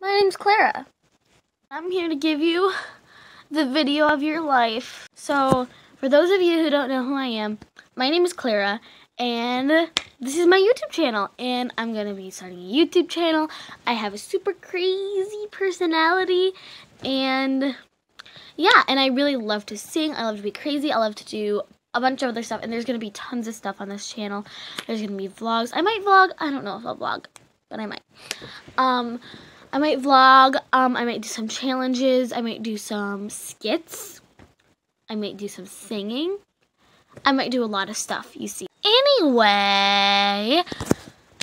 My name's Clara. I'm here to give you the video of your life. So, for those of you who don't know who I am, my name is Clara, and this is my YouTube channel. And I'm going to be starting a YouTube channel. I have a super crazy personality, and yeah, and I really love to sing. I love to be crazy. I love to do a bunch of other stuff, and there's going to be tons of stuff on this channel. There's going to be vlogs. I might vlog. I don't know if I'll vlog, but I might. Um, I might vlog. Um, I might do some challenges. I might do some skits. I might do some singing. I might do a lot of stuff, you see. Anyway,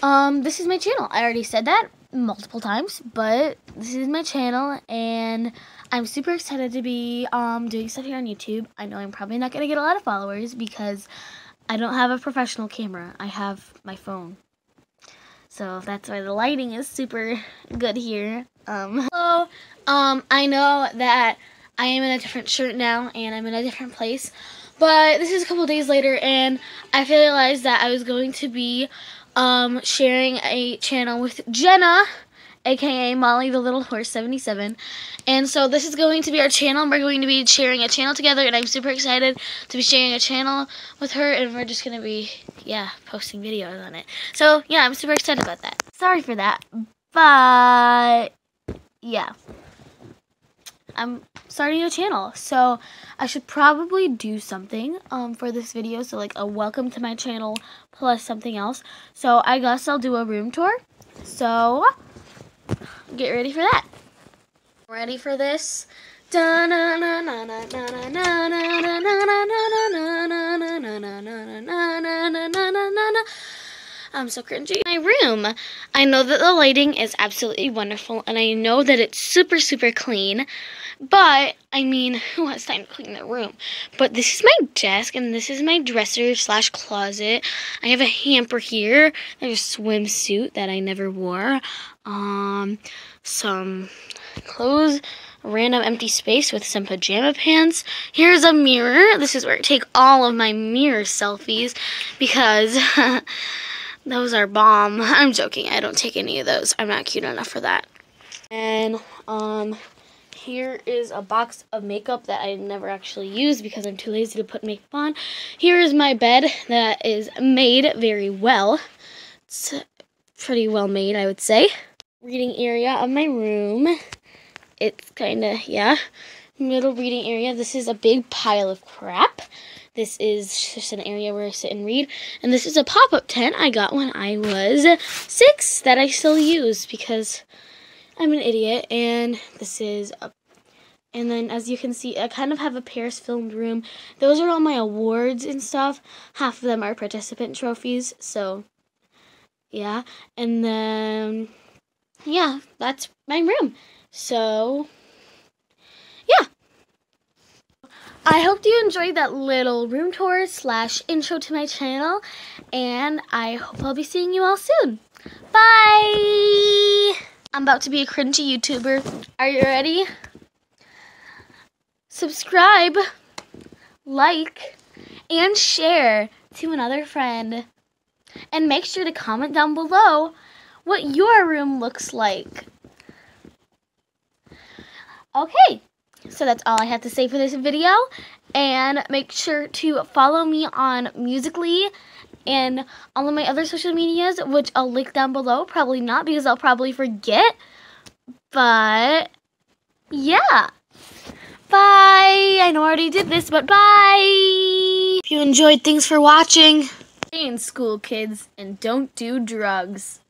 um, this is my channel. I already said that multiple times, but this is my channel, and I'm super excited to be um, doing stuff here on YouTube. I know I'm probably not going to get a lot of followers because I don't have a professional camera. I have my phone. So that's why the lighting is super good here. Um, hello. Um, I know that I am in a different shirt now and I'm in a different place. But this is a couple days later and I realized that I was going to be um, sharing a channel with Jenna aka Molly the Little Horse 77. And so this is going to be our channel. We're going to be sharing a channel together, and I'm super excited to be sharing a channel with her, and we're just going to be, yeah, posting videos on it. So, yeah, I'm super excited about that. Sorry for that, but, yeah. I'm starting a channel, so I should probably do something um, for this video, so like a welcome to my channel plus something else. So I guess I'll do a room tour. So get ready for that. Ready for this? I'm so cringy. My room. I know that the lighting is absolutely wonderful, and I know that it's super, super clean. But, I mean, who has time to clean their room? But this is my desk, and this is my dresser slash closet. I have a hamper here. There's a swimsuit that I never wore. Um, some clothes, random empty space with some pajama pants. Here's a mirror. This is where I take all of my mirror selfies because those are bomb. I'm joking. I don't take any of those. I'm not cute enough for that. And, um, here is a box of makeup that I never actually use because I'm too lazy to put makeup on. Here is my bed that is made very well. It's pretty well made, I would say. Reading area of my room. It's kind of, yeah, middle reading area. This is a big pile of crap. This is just an area where I sit and read. And this is a pop-up tent I got when I was six that I still use because I'm an idiot, and this is a and then as you can see, I kind of have a Paris filmed room. Those are all my awards and stuff. Half of them are participant trophies, so yeah. And then yeah, that's my room. So yeah. I hope you enjoyed that little room tour slash intro to my channel, and I hope I'll be seeing you all soon. Bye! I'm about to be a cringy YouTuber. Are you ready? Subscribe, like, and share to another friend. And make sure to comment down below what your room looks like. Okay, so that's all I have to say for this video. And make sure to follow me on Musical.ly and all of my other social medias, which I'll link down below. Probably not because I'll probably forget. But yeah. Bye. I know I already did this, but bye. If you enjoyed, thanks for watching. Stay in school, kids, and don't do drugs.